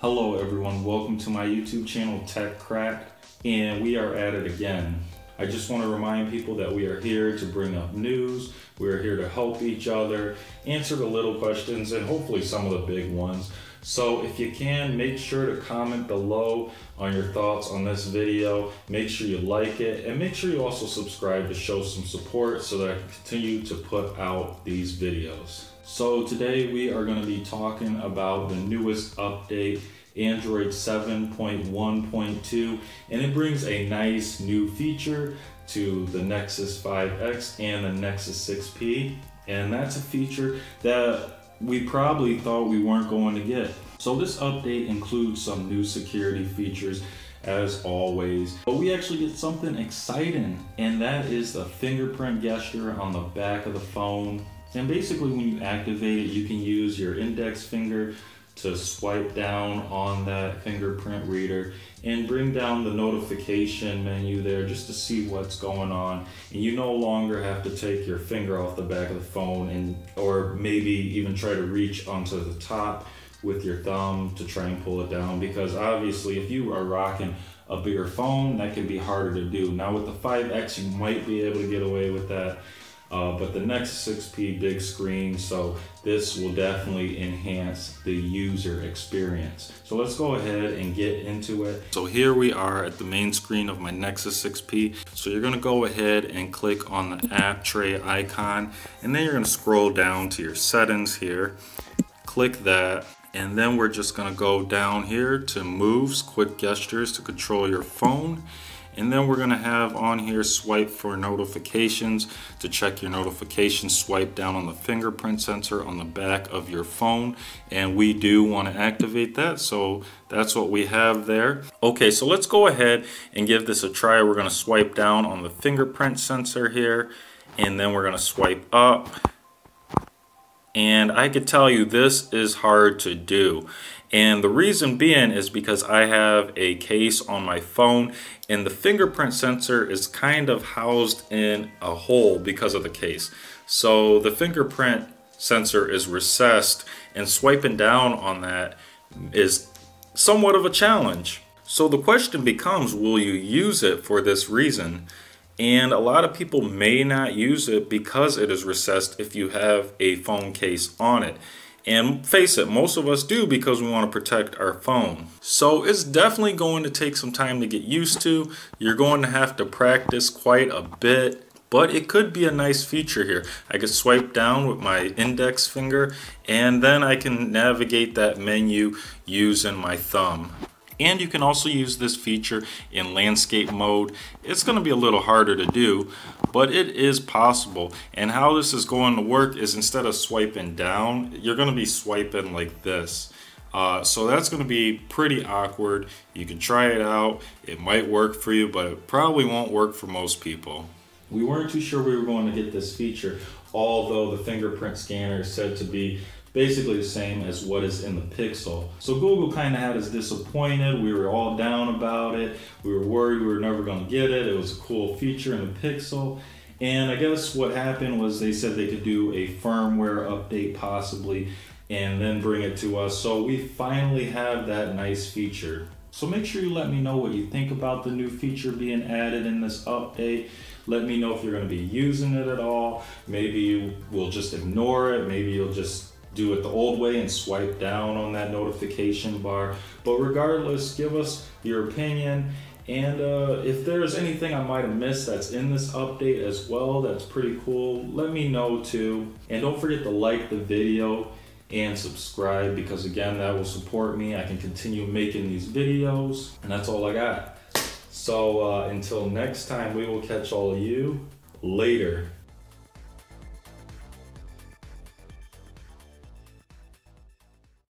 Hello everyone, welcome to my YouTube channel Tech Crack, and we are at it again. I just want to remind people that we are here to bring up news, we are here to help each other, answer the little questions, and hopefully some of the big ones. So if you can, make sure to comment below on your thoughts on this video. Make sure you like it, and make sure you also subscribe to show some support so that I can continue to put out these videos. So today we are going to be talking about the newest update Android 7.1.2 and it brings a nice new feature to the Nexus 5X and the Nexus 6P and that's a feature that we probably thought we weren't going to get. So this update includes some new security features as always. But we actually get something exciting and that is the fingerprint gesture on the back of the phone. And basically when you activate it, you can use your index finger to swipe down on that fingerprint reader and bring down the notification menu there just to see what's going on. And you no longer have to take your finger off the back of the phone and or maybe even try to reach onto the top with your thumb to try and pull it down. Because obviously if you are rocking a bigger phone that can be harder to do. Now with the 5x you might be able to get away with that uh, but the Nexus 6P big screen, so this will definitely enhance the user experience. So let's go ahead and get into it. So here we are at the main screen of my Nexus 6P. So you're gonna go ahead and click on the app tray icon, and then you're gonna scroll down to your settings here, click that, and then we're just gonna go down here to moves, quick gestures to control your phone. And then we're gonna have on here swipe for notifications. To check your notifications, swipe down on the fingerprint sensor on the back of your phone. And we do wanna activate that, so that's what we have there. Okay, so let's go ahead and give this a try. We're gonna swipe down on the fingerprint sensor here, and then we're gonna swipe up. And I could tell you this is hard to do. And the reason being is because I have a case on my phone and the fingerprint sensor is kind of housed in a hole because of the case. So the fingerprint sensor is recessed and swiping down on that is somewhat of a challenge. So the question becomes, will you use it for this reason? And a lot of people may not use it because it is recessed if you have a phone case on it. And face it, most of us do because we want to protect our phone. So it's definitely going to take some time to get used to. You're going to have to practice quite a bit but it could be a nice feature here. I could swipe down with my index finger and then I can navigate that menu using my thumb. And you can also use this feature in landscape mode. It's gonna be a little harder to do, but it is possible. And how this is going to work is instead of swiping down, you're gonna be swiping like this. Uh, so that's going to be pretty awkward. You can try it out. It might work for you, but it probably won't work for most people. We weren't too sure we were going to get this feature, although the fingerprint scanner is said to be basically the same as what is in the Pixel. So Google kind of had us disappointed. We were all down about it. We were worried we were never going to get it. It was a cool feature in the Pixel. And I guess what happened was they said they could do a firmware update possibly and then bring it to us. So we finally have that nice feature. So make sure you let me know what you think about the new feature being added in this update. Let me know if you're going to be using it at all. Maybe you will just ignore it. Maybe you'll just do it the old way and swipe down on that notification bar. But regardless, give us your opinion. And uh, if there's anything I might have missed that's in this update as well, that's pretty cool, let me know too. And don't forget to like the video and subscribe because again, that will support me. I can continue making these videos and that's all I got. So uh, until next time, we will catch all of you later.